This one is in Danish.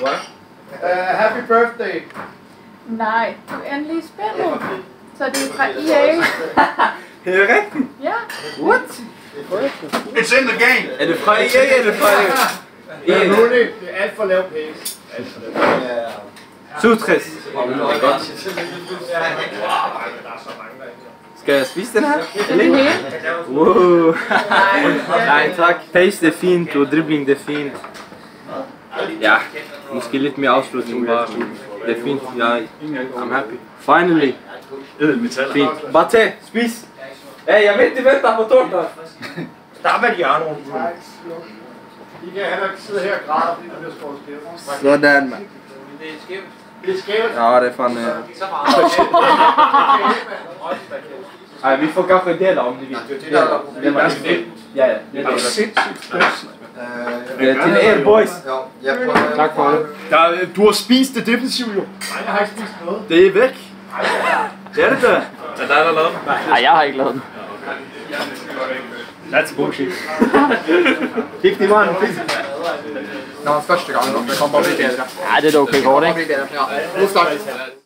What? Uh, happy birthday. Nej, du er endelig spillet. Så det er fra EA. Er det rigtigt? Ja. What? It's in the game! Er det fra EA, er det fra EA? Ja, nu er det det er alt for lav pace. Alt for lav. 67. Det er godt. Der er så mange derinde. Skal jeg spise den her? Den er hele. Wow. Nej tak. Pace det er fint, og dribling det er fint. Ja, måske lidt mere afslutning bare. Det er fint, jeg I'm happy. Finally. Fint. Bare tag, spis. Hey, jeg ved, de venter på torsdag. Stop at hjørnet. Nej, sluk. I kan heller ikke sidde her og græde, fordi der bliver skåret skævt. Sådan, mand. Det er skævt. Ja, det er fandme... Ej, vi får kaffe der om det vil. Det var Ja, ja. Det er det. Sindssygt stress. Det er til jer, boys. Tak for det. Der, du har spist det defensivt jo. Nej, jeg har ikke spist noget. Det er væk. Det er det da. Er dig, der lavede den? Nej, jeg har ikke lavet den. That's bullshit. 51, 50. Nå, første gang. Det kommer bare blive bedre. Ja, det er da okay, går